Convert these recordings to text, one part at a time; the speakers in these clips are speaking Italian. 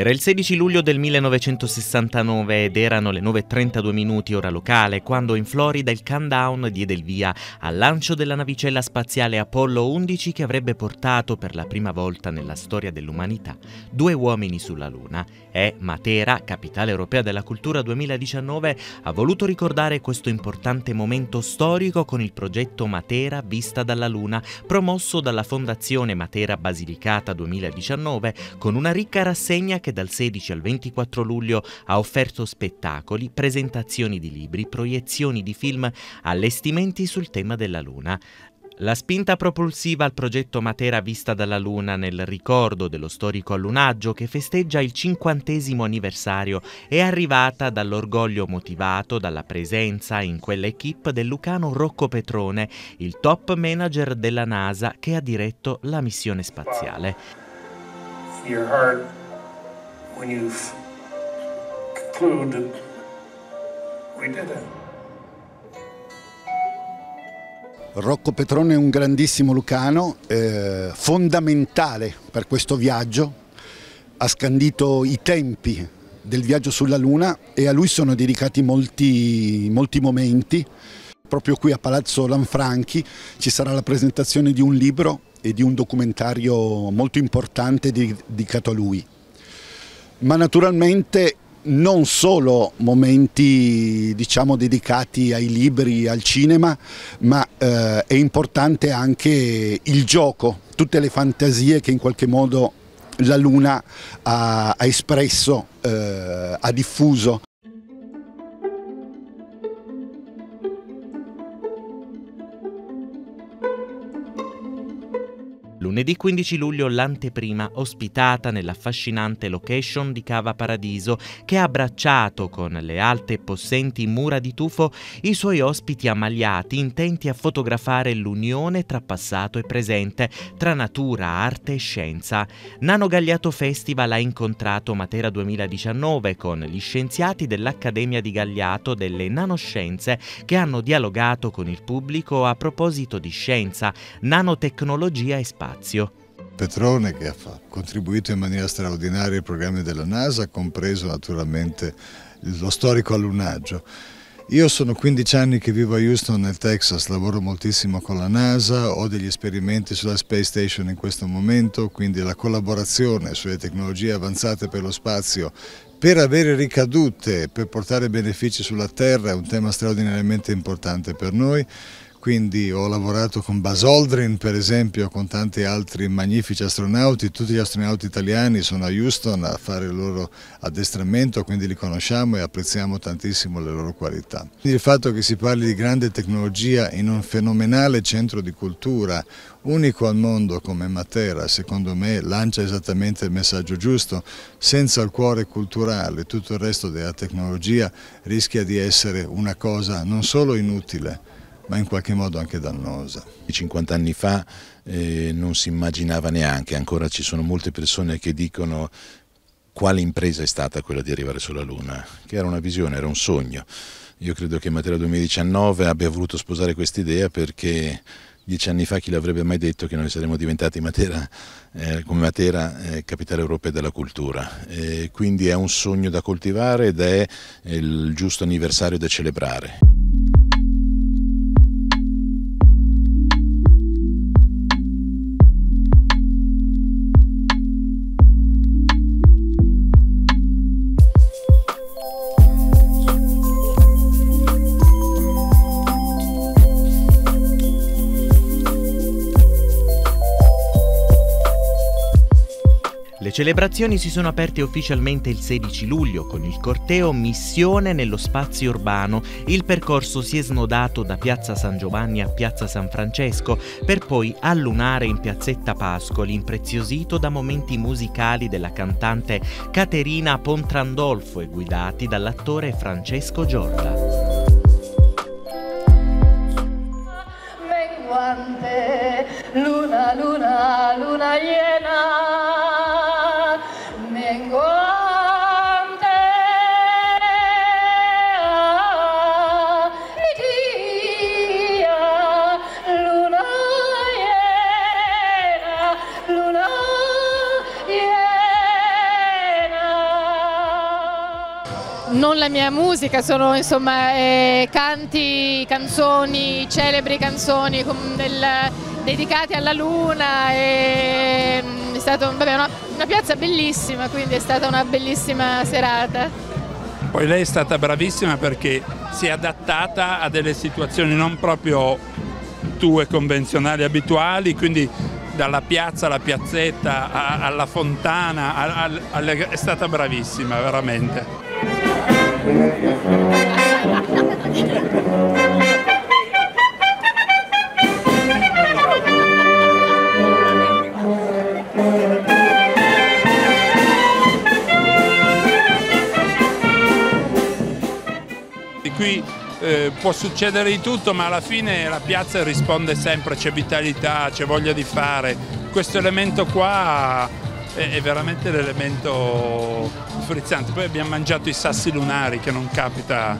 Era il 16 luglio del 1969 ed erano le 9.32 minuti ora locale quando in Florida il countdown diede il via al lancio della navicella spaziale Apollo 11 che avrebbe portato per la prima volta nella storia dell'umanità due uomini sulla Luna. E Matera, capitale europea della cultura 2019, ha voluto ricordare questo importante momento storico con il progetto Matera Vista dalla Luna, promosso dalla Fondazione Matera Basilicata 2019 con una ricca rassegna che dal 16 al 24 luglio ha offerto spettacoli, presentazioni di libri, proiezioni di film, allestimenti sul tema della Luna. La spinta propulsiva al progetto Matera vista dalla Luna nel ricordo dello storico allunaggio che festeggia il cinquantesimo anniversario è arrivata dall'orgoglio motivato dalla presenza in quell'equipe del lucano Rocco Petrone, il top manager della NASA che ha diretto la missione spaziale. Heart when you conclude we did it. Rocco Petrone è un grandissimo lucano, eh, fondamentale per questo viaggio, ha scandito i tempi del viaggio sulla Luna e a lui sono dedicati molti, molti momenti. Proprio qui a Palazzo Lanfranchi ci sarà la presentazione di un libro e di un documentario molto importante dedicato a lui ma naturalmente non solo momenti diciamo, dedicati ai libri, al cinema, ma eh, è importante anche il gioco, tutte le fantasie che in qualche modo la Luna ha, ha espresso, eh, ha diffuso. Lunedì 15 luglio l'anteprima ospitata nell'affascinante location di Cava Paradiso che ha abbracciato con le alte e possenti mura di tufo i suoi ospiti ammagliati intenti a fotografare l'unione tra passato e presente, tra natura, arte e scienza. Nano Gagliato Festival ha incontrato Matera 2019 con gli scienziati dell'Accademia di Gagliato delle Nanoscienze che hanno dialogato con il pubblico a proposito di scienza, nanotecnologia e spazio spazio. Petrone che ha contribuito in maniera straordinaria ai programmi della NASA, compreso naturalmente lo storico allunaggio. Io sono 15 anni che vivo a Houston nel Texas, lavoro moltissimo con la NASA, ho degli esperimenti sulla Space Station in questo momento, quindi la collaborazione sulle tecnologie avanzate per lo spazio per avere ricadute, per portare benefici sulla Terra è un tema straordinariamente importante per noi quindi ho lavorato con Buzz Aldrin per esempio, con tanti altri magnifici astronauti, tutti gli astronauti italiani sono a Houston a fare il loro addestramento, quindi li conosciamo e apprezziamo tantissimo le loro qualità. Quindi il fatto che si parli di grande tecnologia in un fenomenale centro di cultura, unico al mondo come Matera, secondo me lancia esattamente il messaggio giusto, senza il cuore culturale tutto il resto della tecnologia rischia di essere una cosa non solo inutile, ma in qualche modo anche dannosa. 50 anni fa eh, non si immaginava neanche, ancora ci sono molte persone che dicono quale impresa è stata quella di arrivare sulla Luna, che era una visione, era un sogno. Io credo che Matera 2019 abbia voluto sposare questa idea perché dieci anni fa chi l'avrebbe mai detto che noi saremmo diventati Matera, eh, come Matera eh, capitale europea della cultura. E quindi è un sogno da coltivare ed è il giusto anniversario da celebrare. Celebrazioni si sono aperte ufficialmente il 16 luglio con il corteo Missione nello spazio urbano. Il percorso si è snodato da Piazza San Giovanni a Piazza San Francesco per poi allunare in Piazzetta Pascoli, impreziosito da momenti musicali della cantante Caterina Pontrandolfo e guidati dall'attore Francesco Giorda. Luna, luna, luna iena. Non la mia musica, sono insomma eh, canti, canzoni, celebri canzoni del, dedicati alla luna. E, mm, è stata una, una piazza bellissima, quindi è stata una bellissima serata. Poi lei è stata bravissima perché si è adattata a delle situazioni non proprio tue convenzionali abituali, quindi dalla piazza alla piazzetta alla fontana, è stata bravissima veramente. Qui eh, può succedere di tutto ma alla fine la piazza risponde sempre, c'è vitalità, c'è voglia di fare. Questo elemento qua è, è veramente l'elemento frizzante. Poi abbiamo mangiato i sassi lunari che non capita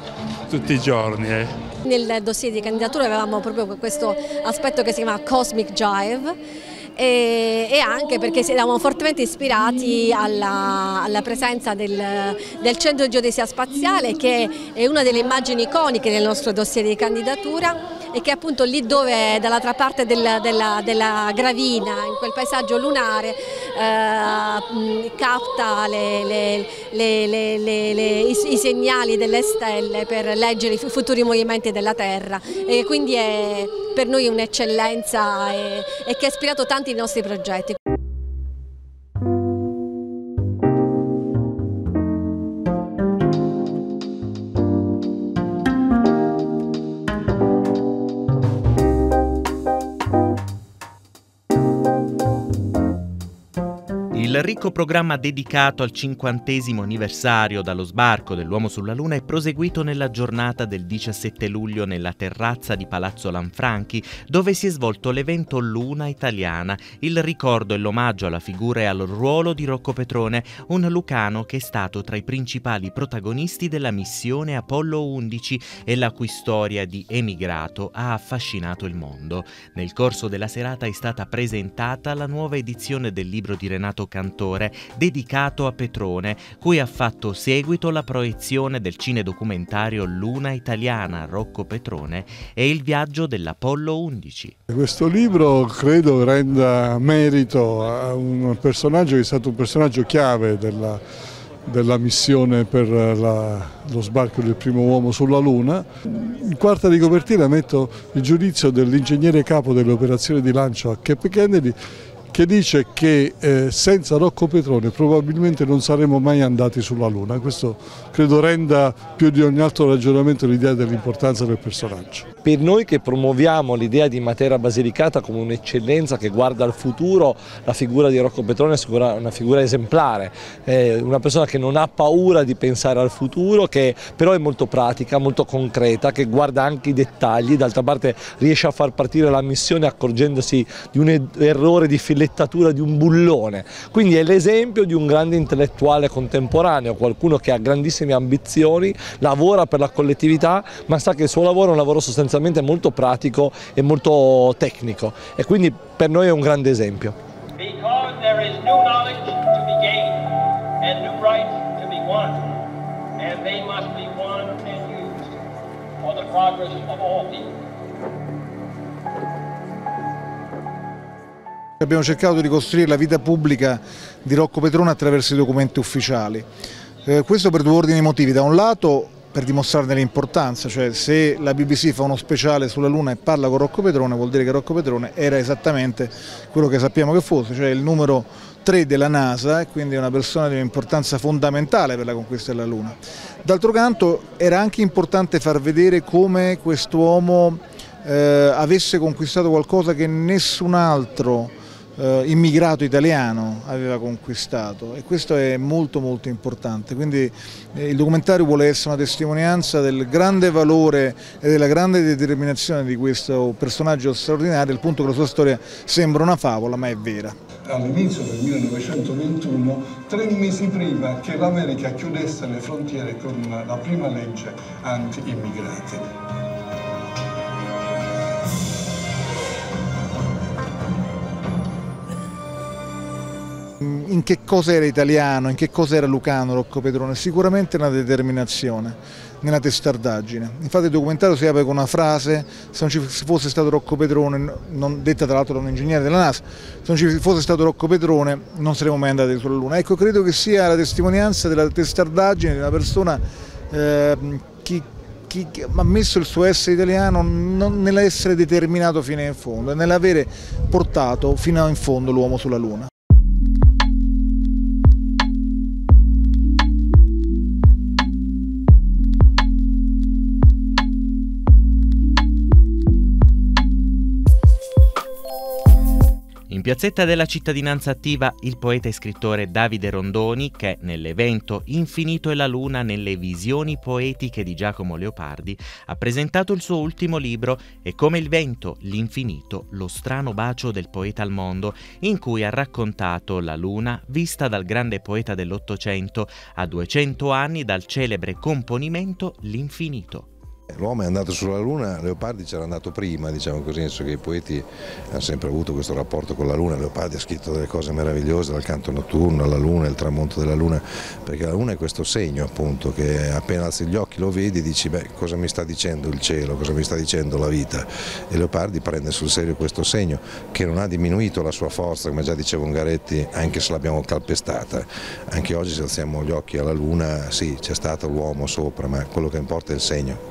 tutti i giorni. Eh. Nel dossier di candidatura avevamo proprio questo aspetto che si chiama Cosmic Jive e, anche perché siamo fortemente ispirati alla, alla presenza del, del, centro di geodesia spaziale che è una delle immagini iconiche del nostro dossier di candidatura e che appunto lì dove dall'altra parte del, della, della, gravina, in quel paesaggio lunare, eh, capta le, le, le, i, i, segnali delle stelle per leggere i futuri movimenti della Terra e quindi è per noi un'eccellenza e, e che ha ispirato tanti dei nostri progetti. Ricco programma dedicato al cinquantesimo anniversario dallo sbarco dell'uomo sulla Luna è proseguito nella giornata del 17 luglio nella terrazza di Palazzo Lanfranchi, dove si è svolto l'evento Luna Italiana, il ricordo e l'omaggio alla figura e al ruolo di Rocco Petrone, un lucano che è stato tra i principali protagonisti della missione Apollo 11 e la cui storia di emigrato ha affascinato il mondo. Nel corso della serata è stata presentata la nuova edizione del libro di Renato Cantone cantore dedicato a Petrone, cui ha fatto seguito la proiezione del cinedocumentario Luna Italiana Rocco Petrone e il viaggio dell'Apollo 11. Questo libro credo renda merito a un personaggio che è stato un personaggio chiave della, della missione per la, lo sbarco del primo uomo sulla Luna. In quarta di copertina metto il giudizio dell'ingegnere capo delle operazioni di lancio a Cape Kennedy che dice che eh, senza Rocco Petrone probabilmente non saremmo mai andati sulla Luna. Questo credo renda più di ogni altro ragionamento l'idea dell'importanza del personaggio. Per noi che promuoviamo l'idea di Matera Basilicata come un'eccellenza che guarda al futuro, la figura di Rocco Petrone è una figura esemplare, è una persona che non ha paura di pensare al futuro, che però è molto pratica, molto concreta, che guarda anche i dettagli, d'altra parte riesce a far partire la missione accorgendosi di un errore di filettatura di un bullone, quindi è l'esempio di un grande intellettuale contemporaneo, qualcuno che ha grandissime ambizioni, lavora per la collettività, ma sa che il suo lavoro è un lavoro sostenibile sostanzialmente molto pratico e molto tecnico e quindi per noi è un grande esempio. Abbiamo cercato di ricostruire la vita pubblica di Rocco Petrone attraverso i documenti ufficiali. Eh, questo per due ordini motivi. Da un lato per dimostrarne l'importanza, cioè se la BBC fa uno speciale sulla Luna e parla con Rocco Petrone vuol dire che Rocco Petrone era esattamente quello che sappiamo che fosse, cioè il numero 3 della NASA e quindi una persona di un'importanza fondamentale per la conquista della Luna. D'altro canto era anche importante far vedere come quest'uomo eh, avesse conquistato qualcosa che nessun altro eh, immigrato italiano aveva conquistato e questo è molto molto importante, quindi eh, il documentario vuole essere una testimonianza del grande valore e della grande determinazione di questo personaggio straordinario, al punto che la sua storia sembra una favola ma è vera. All'inizio del 1921, tre mesi prima che l'America chiudesse le frontiere con la prima legge anti-immigrati. In che cosa era italiano, in che cosa era lucano Rocco Petrone? Sicuramente una determinazione nella testardaggine. Infatti il documentario si apre con una frase, se non ci fosse stato Rocco Petrone, non, detta tra l'altro da un ingegnere della NASA, se non ci fosse stato Rocco Petrone non saremmo mai andati sulla Luna. Ecco, credo che sia la testimonianza della testardaggine di una persona eh, che, che, ha messo il suo essere italiano nell'essere determinato fino in fondo e nell'avere portato fino in fondo l'uomo sulla Luna. In piazzetta della cittadinanza attiva il poeta e scrittore Davide Rondoni che nell'evento Infinito e la Luna nelle visioni poetiche di Giacomo Leopardi ha presentato il suo ultimo libro E come il vento, l'infinito, lo strano bacio del poeta al mondo in cui ha raccontato la Luna vista dal grande poeta dell'Ottocento a 200 anni dal celebre componimento L'infinito. L'uomo è andato sulla Luna, Leopardi c'era andato prima, diciamo così, nel senso che i poeti hanno sempre avuto questo rapporto con la Luna, Leopardi ha scritto delle cose meravigliose, dal canto notturno alla Luna, il tramonto della Luna, perché la Luna è questo segno appunto che appena alzi gli occhi lo vedi e dici beh cosa mi sta dicendo il cielo, cosa mi sta dicendo la vita? E Leopardi prende sul serio questo segno che non ha diminuito la sua forza, come già diceva Ungaretti, anche se l'abbiamo calpestata, anche oggi se alziamo gli occhi alla Luna sì c'è stato l'uomo sopra ma quello che importa è il segno.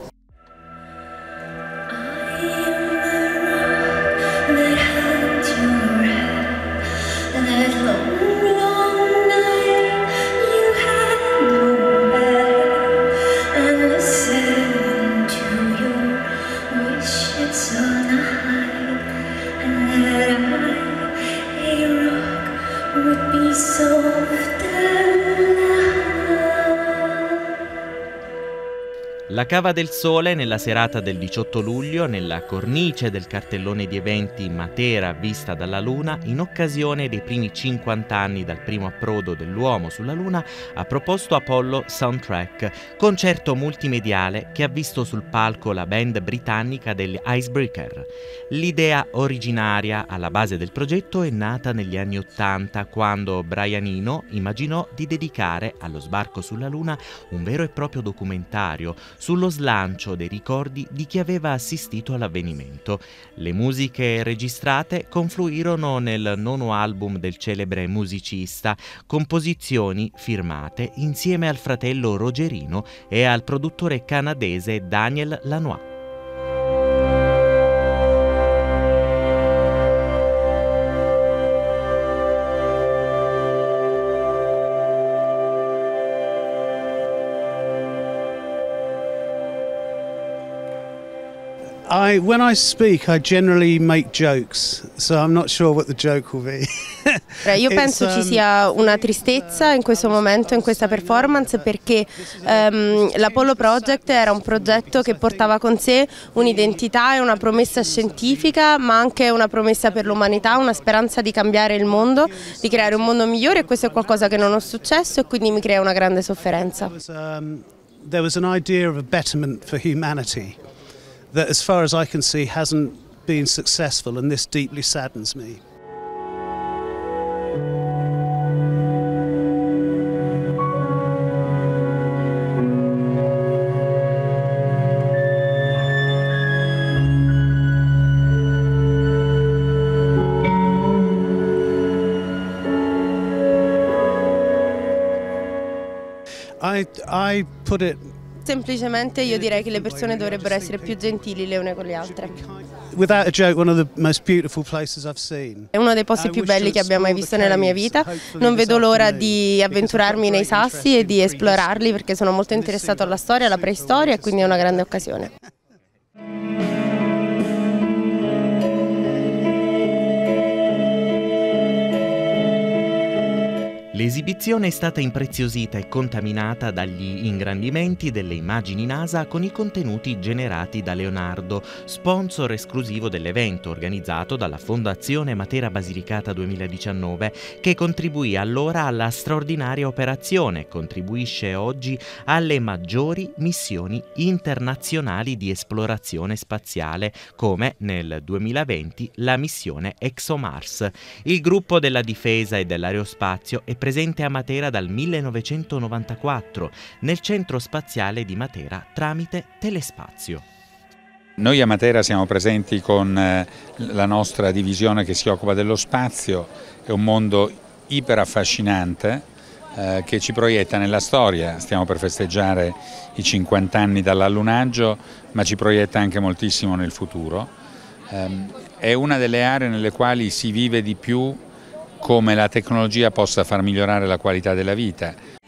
La Cava del Sole nella serata del 18 luglio, nella cornice del cartellone di eventi Matera vista dalla Luna, in occasione dei primi 50 anni dal primo approdo dell'uomo sulla Luna, ha proposto Apollo Soundtrack, concerto multimediale che ha visto sul palco la band britannica degli Icebreaker. L'idea originaria alla base del progetto è nata negli anni 80 quando Brian Eno immaginò di dedicare allo sbarco sulla Luna un vero e proprio documentario sullo slancio dei ricordi di chi aveva assistito all'avvenimento. Le musiche registrate confluirono nel nono album del celebre musicista, composizioni firmate insieme al fratello Rogerino e al produttore canadese Daniel Lanois. I, when I speak, I generally make jokes, so I'm not sure what the joke will be. Io penso ci um, sia una tristezza in questo momento, in questa performance, perché um, l'Apollo Project era un progetto che portava con sé un'identità e una promessa scientifica, ma anche una promessa per l'umanità, una speranza di cambiare il mondo, di creare un mondo migliore e questo è qualcosa che non ho successo e quindi mi crea una grande sofferenza. There was an idea of a betterment for humanity. That, as far as I can see, hasn't been successful, and this deeply saddens me. I, I put it Semplicemente io direi che le persone dovrebbero essere più gentili le une con le altre. È uno dei posti più belli che abbia mai visto nella mia vita. Non vedo l'ora di avventurarmi nei sassi e di esplorarli perché sono molto interessato alla storia, alla preistoria e quindi è una grande occasione. L'esibizione è stata impreziosita e contaminata dagli ingrandimenti delle immagini NASA con i contenuti generati da Leonardo, sponsor esclusivo dell'evento organizzato dalla Fondazione Matera Basilicata 2019, che contribuì allora alla straordinaria operazione e contribuisce oggi alle maggiori missioni internazionali di esplorazione spaziale, come nel 2020 la missione ExoMars. Il gruppo della difesa e dell'aerospazio è presente a Matera dal 1994 nel centro spaziale di Matera tramite Telespazio. Noi a Matera siamo presenti con eh, la nostra divisione che si occupa dello spazio, è un mondo iper affascinante eh, che ci proietta nella storia, stiamo per festeggiare i 50 anni dall'allunaggio, ma ci proietta anche moltissimo nel futuro. Eh, è una delle aree nelle quali si vive di più come la tecnologia possa far migliorare la qualità della vita.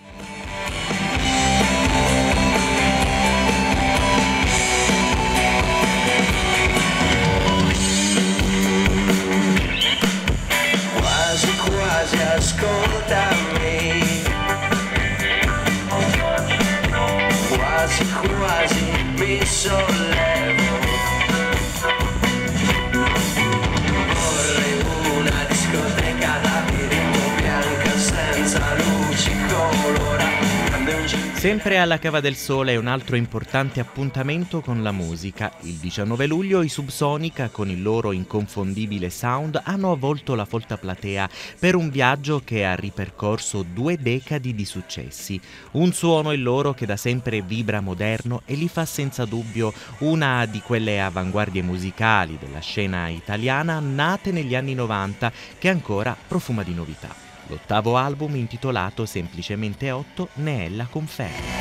Sempre alla Cava del Sole è un altro importante appuntamento con la musica. Il 19 luglio i Subsonica, con il loro inconfondibile sound, hanno avvolto la folta platea per un viaggio che ha ripercorso due decadi di successi. Un suono il loro che da sempre vibra moderno e li fa senza dubbio una di quelle avanguardie musicali della scena italiana nate negli anni 90 che ancora profuma di novità. L'ottavo album intitolato semplicemente 8 ne è la conferma.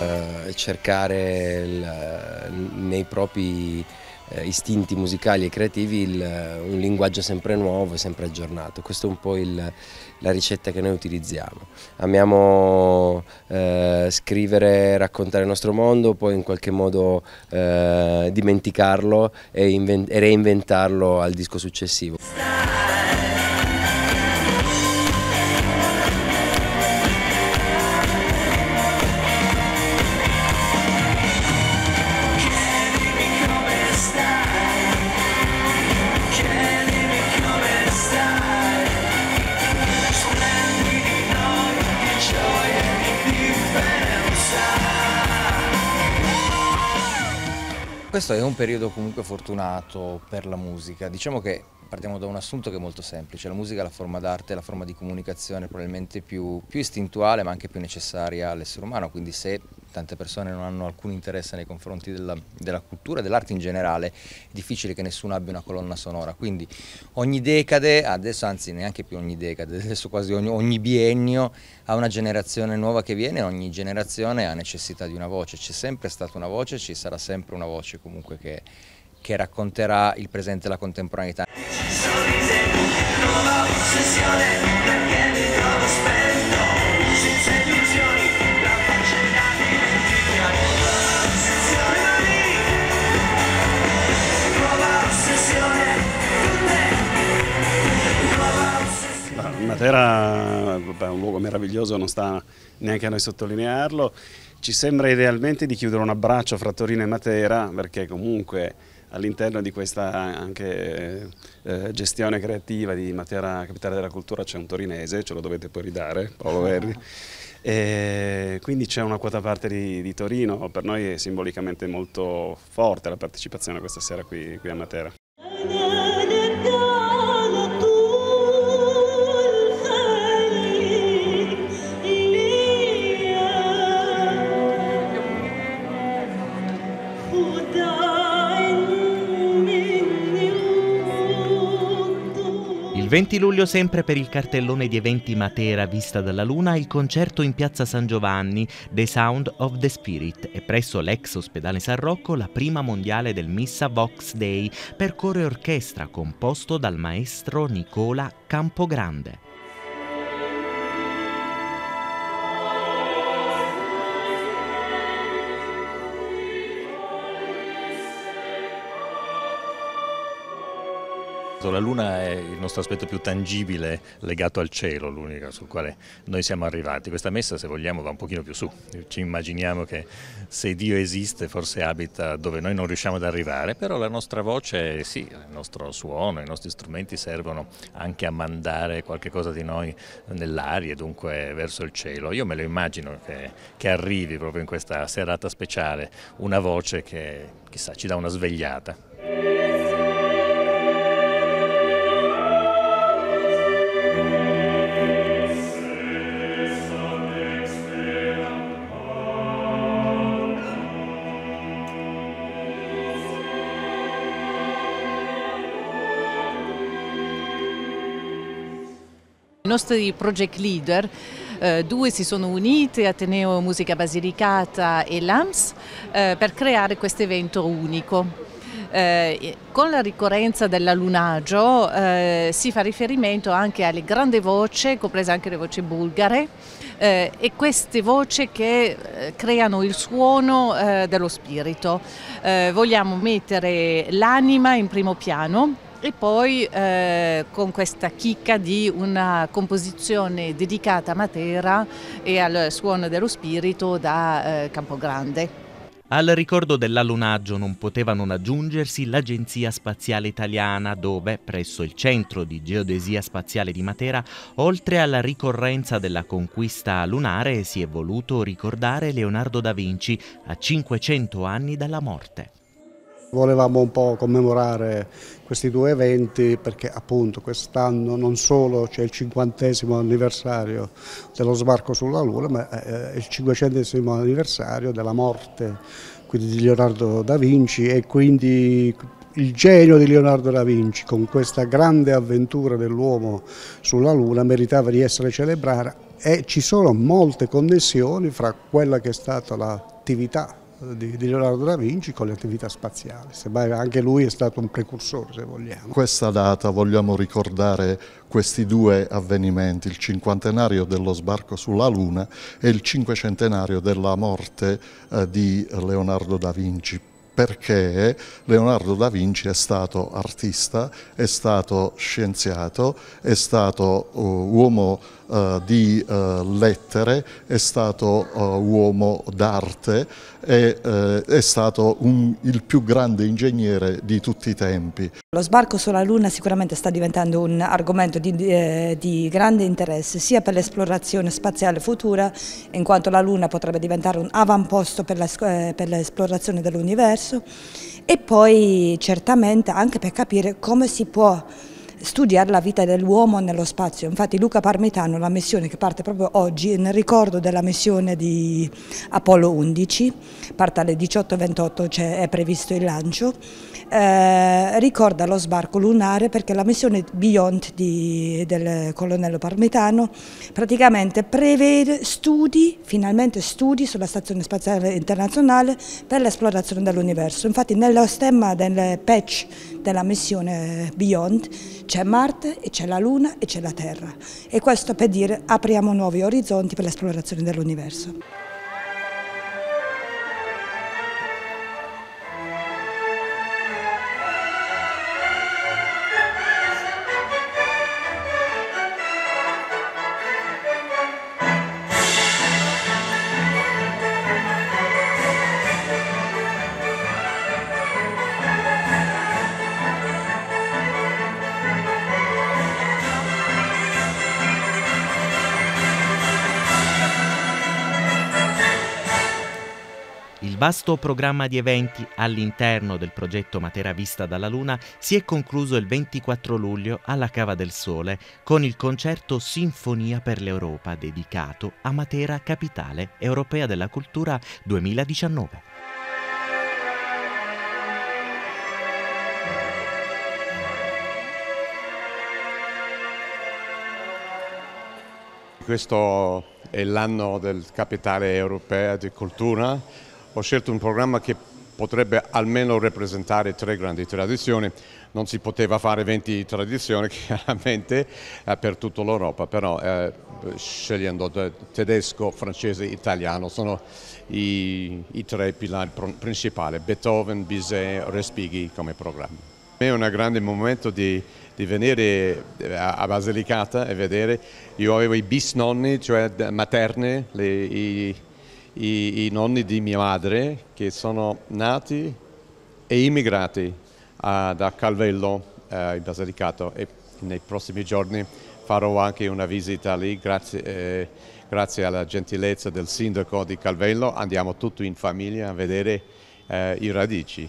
eh, cercare il- nei propri eh, istinti musicali e creativi il- un linguaggio sempre nuovo e sempre aggiornato. Questa è un po' il- la ricetta che noi utilizziamo. Amiamo eh, scrivere, raccontare il nostro mondo, poi in qualche modo eh, dimenticarlo e, e reinventarlo al disco successivo. Questo è un periodo comunque fortunato per la musica. Diciamo che partiamo da un assunto che è molto semplice. La musica è la forma d'arte, la forma di comunicazione probabilmente più, più istintuale ma anche più necessaria all'essere umano. Quindi se tante persone non hanno alcun interesse nei confronti della, della cultura e dell'arte in generale, è difficile che nessuno abbia una colonna sonora. Quindi ogni decade, adesso anzi neanche più ogni decade, adesso quasi ogni, ogni biennio ha una generazione nuova che viene, ogni generazione ha necessità di una voce. C'è sempre stata una voce, ci sarà sempre una voce comunque che, che racconterà il presente e la contemporaneità. Matera è un luogo meraviglioso, non sta neanche a noi sottolinearlo. Ci sembra idealmente di chiudere un abbraccio fra Torino e Matera perché comunque all'interno di questa anche eh, gestione creativa di Matera Capitale della Cultura c'è un torinese, ce lo dovete poi ridare, Paolo Verdi. E quindi c'è una quota parte di, di Torino, per noi è simbolicamente molto forte la partecipazione questa sera qui, qui a Matera. 20 luglio, sempre per il cartellone di eventi Matera vista dalla Luna, il concerto in piazza San Giovanni, The Sound of the Spirit, e presso l'ex ospedale San Rocco la prima mondiale del Missa Vox Day per coro e orchestra composto dal maestro Nicola Campogrande. La Luna è il nostro aspetto più tangibile legato al cielo, l'unica sul quale noi siamo arrivati. Questa messa, se vogliamo, va un pochino più su. Ci immaginiamo che se Dio esiste forse abita dove noi non riusciamo ad arrivare, però la nostra voce, sì, il nostro suono, i nostri strumenti servono anche a mandare qualche cosa di noi nell'aria e dunque verso il cielo. Io me lo immagino che, che arrivi proprio in questa serata speciale una voce che chissà ci dà una svegliata. Nostri project leader, eh, due si sono uniti, Ateneo Musica Basilicata e l'AMS, eh, per creare questo evento unico. Eh, con la ricorrenza dell'allunaggio eh, si fa riferimento anche alle grandi voci, comprese anche le voci bulgare, eh, e queste voci che eh, creano il suono eh, dello spirito. Eh, vogliamo mettere l'anima in primo piano e poi eh, con questa chicca di una composizione dedicata a Matera e al suono dello spirito da eh, Campogrande. Al ricordo dell'allunaggio non poteva non aggiungersi l'Agenzia Spaziale Italiana dove, presso il Centro di Geodesia Spaziale di Matera, oltre alla ricorrenza della conquista lunare si è voluto ricordare Leonardo da Vinci a 500 anni dalla morte. Volevamo un po' commemorare questi due eventi perché appunto quest'anno non solo c'è il cinquantesimo anniversario dello sbarco sulla Luna, ma è il cinquecentesimo anniversario della morte di Leonardo da Vinci e quindi il genio di Leonardo da Vinci con questa grande avventura dell'uomo sulla Luna meritava di essere celebrata e ci sono molte connessioni fra quella che è stata l'attività di, di Leonardo da Vinci con le attività spaziali, semmai anche lui è stato un precursore se vogliamo. Questa data vogliamo ricordare questi due avvenimenti, il cinquantenario dello sbarco sulla Luna e il cinquecentenario della morte eh, di Leonardo da Vinci perché Leonardo da Vinci è stato artista, è stato scienziato, è stato uh, uomo uh, di uh, lettere, è stato uomo d'arte e è stato un, il più grande ingegnere di tutti i tempi. Lo sbarco sulla Luna sicuramente sta diventando un argomento di, eh, di grande interesse sia per l'esplorazione spaziale futura, in quanto la Luna potrebbe diventare un avamposto per l'esplorazione dell'universo e poi certamente anche per capire come si può studiare la vita dell'uomo nello spazio. Infatti Luca Parmitano, la missione che parte proprio oggi, nel ricordo della missione di Apollo 11, parte alle 18.28, cioè è previsto il lancio, eh, ricorda lo sbarco lunare perché la missione Beyond di, del colonnello Parmitano praticamente prevede studi, finalmente studi sulla Stazione Spaziale Internazionale per l'esplorazione dell'universo. Infatti nello stemma del patch della missione Beyond c'è Marte e c'è la Luna e c'è la Terra e questo per dire apriamo nuovi orizzonti per l'esplorazione dell'universo. Vasto programma di eventi all'interno del progetto Matera Vista dalla Luna si è concluso il 24 luglio alla Cava del Sole con il concerto Sinfonia per l'Europa dedicato a Matera Capitale Europea della Cultura 2019. Questo è l'anno del Capitale Europea di Cultura. Ho scelto un programma che potrebbe almeno rappresentare tre grandi tradizioni. Non si poteva fare 20 tradizioni chiaramente eh, per tutta l'Europa, però eh, scegliendo tedesco, francese italiano sono i, i tre pilari principali, Beethoven, Bizet, Respighi come programma. È un grande momento di, di venire a a Basilicata e vedere. Io avevo i bisnonni, cioè materne, le- i, i- i nonni di mia madre che sono nati e immigrati ah, da Calvello eh, in Basilicata e nei prossimi giorni farò anche una visita lì grazie, eh, grazie alla gentilezza del sindaco di Calvello. Andiamo tutti in famiglia a vedere eh, i radici.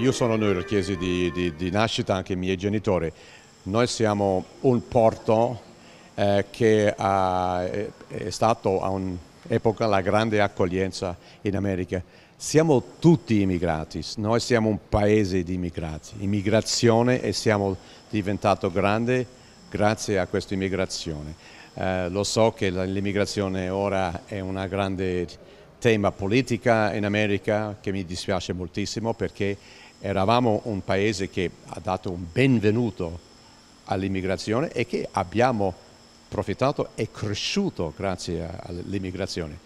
Io sono newyorkese di, di, di nascita, anche i miei genitori. Noi siamo un porto eh, che ha- è, è stato a un'epoca la grande accoglienza in America. Siamo tutti immigrati, noi siamo un paese di immigrati, immigrazione e siamo diventato grande grazie a questa immigrazione. Eh, lo so che l'immigrazione ora è una grande tema politica in America che mi dispiace moltissimo perché eravamo un paese che ha dato un benvenuto all'immigrazione e che abbiamo approfittato e cresciuto grazie all'immigrazione.